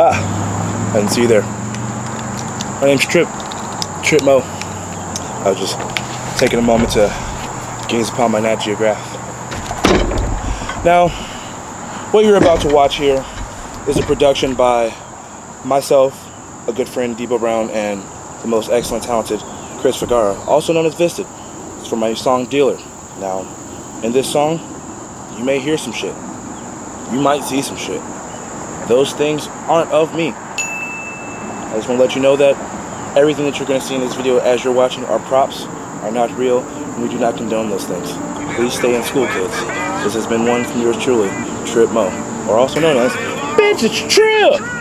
Ah, I didn't see you there. My name's Trip. Trip Mo. I was just taking a moment to gaze upon my Nat Geograph. Now, what you're about to watch here is a production by myself, a good friend Debo Brown, and the most excellent, talented Chris Vergara, also known as Vistid. It's from my song Dealer. Now, in this song, you may hear some shit. You might see some shit. Those things aren't of me. I just want to let you know that everything that you're going to see in this video as you're watching are props, are not real, and we do not condone those things. Please stay in school, kids. This has been one from yours truly, Trip Mo, or also known as Bitch, it's Trip!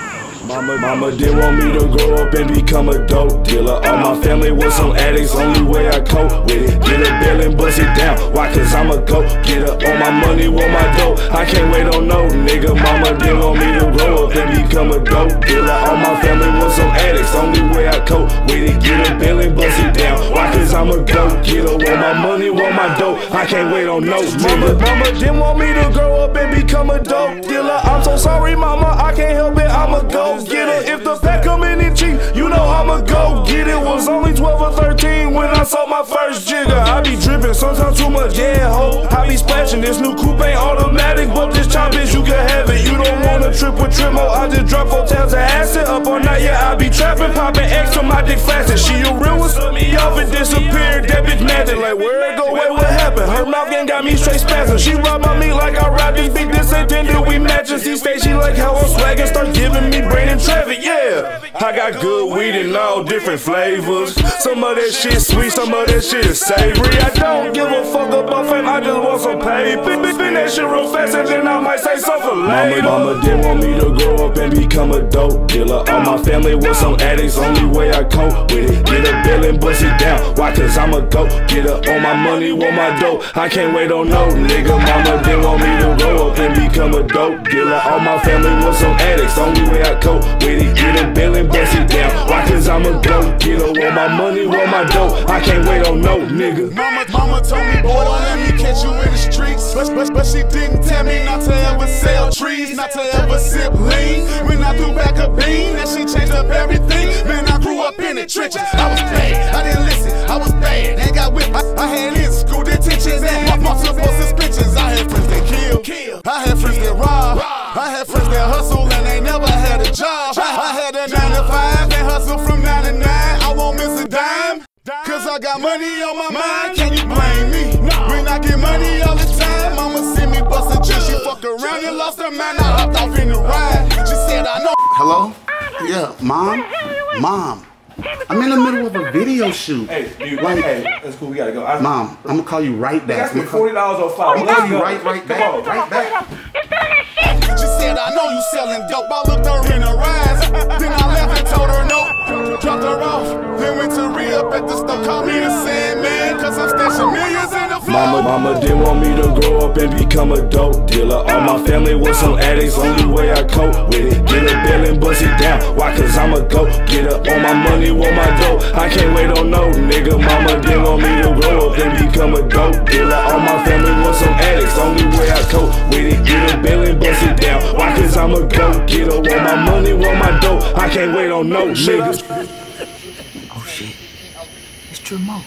Mama, mama didn't want me to grow up and become a dope dealer. All my family was some addicts, only way I cope with it. Get a bill and bust it down. Why? Cause I'm a go getter. All my money, want my dope. I can't wait on no nigga. Mama didn't want me to grow up and become a dope dealer. All my family was some addicts, only way I cope with it. Get a bill and bust it down. Why? Cause I'm a go getter. Want my money, want my dope. I can't wait on no nigga. Mama didn't want me to grow up and become a dope dealer. I'm so sorry, mama. I can't help it. I'm a go getter. If the pack come in and cheap, you know I'ma go get it. Was only 12 or 13 when I saw my first jigger. I be dripping, sometimes too much, yeah, ho. I be splashing. This new coupe ain't automatic, but this chop is you can have it. You don't wanna trip with Trip Mo, I just drop four tabs of acid. All yeah, I be trapping, popping X on my dick flaccid. She a real one, me off and disappeared. That bitch magic, like where it go, wait, what happened? Her mouth gang got me straight spazzing. She robbed my meat like I robbed this big disintended. We matching, These stage, she like how I'm swagging. Start giving me brain and traffic, yeah. I got good weed in all different flavors. Some of that shit sweet, some of that shit is savory. I don't give a fuck about fame, I just want some paper. Spin that shit real fast and then I might say something later. Mama, mama didn't want me to grow up and become a dope dealer. All my family was some addicts, only way I cope with it. Get a bill and bust it down. Why? Cause I'm a go get up All my money, want my dope. I can't wait on no nigga. Mama didn't want me to grow up and become a dope dealer. All my family was some addicts, only way I cope with it. Get a bill and bust it down. Why? Cause I'm a go getter. Want my money, want my dope. I can't wait on no nigga. Mama, mama told me, boy, don't let me catch you in the streets. But, but, but she didn't tell me not to ever sell trees, not to ever sip lean. When I threw back a bean, and she changed up everything. Man, I grew up in the trenches. I was bad, I didn't listen, I was bad. And got whipped, I, I had in school detentions and my, multiple suspensions. I got money on my mind, can you blame me? When I get money all the time, mama see me bustin' just She fucked around and lost her mind, I hopped off in the ride. She said, I know. Hello? Yeah, mom? Mom. I'm in the middle of a video shoot. Hey, you, Like- hey, that's cool, we gotta go. I, Mom, I'm gonna call you right back. asked me I'm forty dollars on file. I'm gonna call you right, right back, right back. Said, I know you selling dope. I looked her in her eyes. Then I left and told her no. Dropped her off. Then went to re up at the store. Call me the Sandman. Cause Mama, mama didn't want me to grow up and become a dope dealer. All my family was some addicts, only way I cope with it. Get a bill and bust it down. Why? Cause I'm a go getter. All my money, want my dope. I can't wait on no nigga. Mama didn't want me to grow up and become a dope dealer. All my family was some addicts, only way I cope with it. Get a bill and bust it down. Why? Cause I'm a go getter. Want my money, want my dope. I can't wait on no nigga. Oh shit. It's Tremo.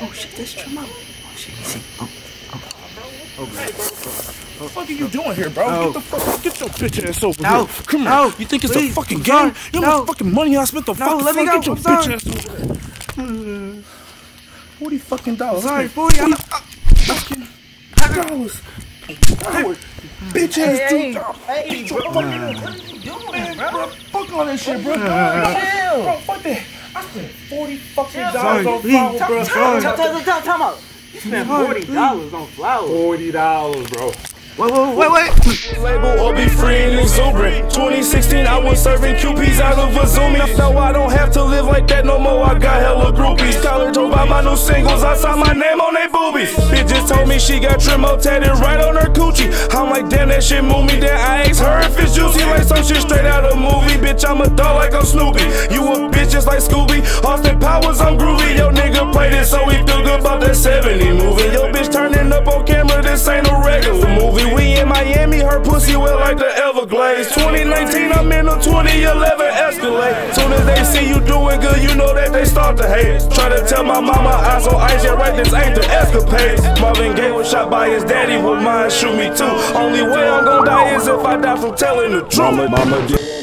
Oh shit, that's Tremo. Oh shit, you see. Oh, What the fuck are you doing here, bro? Get the fuck, get your bitch ass over No, here. Come no, here. You think it's please, a fucking game? sorry. You know how fucking money I spent on No, fucking let me fuck? go. Get your I'm bitch sorry. ass over there. Forty fucking dollars. sorry, I spent 40. I'm- fucking dollars. Dollars. Bitch ass dude. Get your fucking What are you doing, bro? Fuck all that shit, bro. Chill. Bro, fuck that. I spent forty fucking Sorry, dollars on please. flour, bro. Sorry. Time, time, time, time out. You spent forty dollars on flowers. Forty dollars, bro. Wait, wait, wait, wait. label or be free and exuberant. 2016, I was serving QPs out of a Zoomie. Now I don't have to live like that no more. I got hella groupies. Collar singles. I saw my name on they boobies. Bitch just told me she got Trip Mo tatted right on her coochie. I'm like, damn, that shit move me. Then I asked her if it's juicy. Like some shit straight out of movie. Bitch, I'm a dog like I'm Snoopy. You a bitch just like Scooby. Austin Powers, I'm groovy. Yo, nigga played it, so we feel good about that 70 movie. Yo, bitch turning up on camera. This ain't a regular movie. Her pussy wet like the Everglades. 2019, I'm in a 2011 Escalade. Soon as they see you doing good, you know that they start to hate. Try to tell my mama I on ice, yeah, right, this ain't the escapades. Marvin Gaye was shot by his daddy, will mine shoot me too. Only way I'm gonna die is if I die from telling the truth. Mama, mama,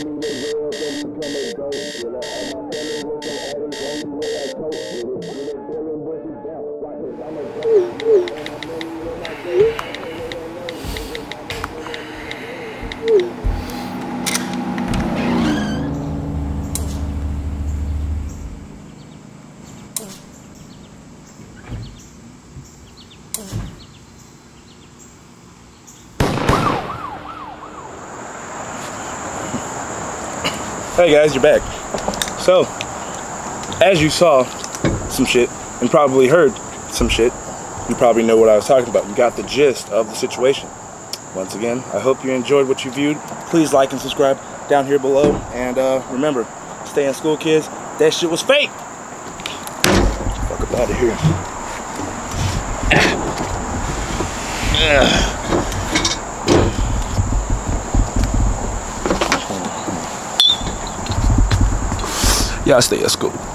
Hey guys, you're back. So, as you saw some shit and probably heard some shit, you probably know what I was talking about. You got the gist of the situation. Once again, I hope you enjoyed what you viewed. Please like and subscribe down here below. And uh, remember, stay in school, kids. That shit was fake. Fuck up out of here. Y'all stay at school.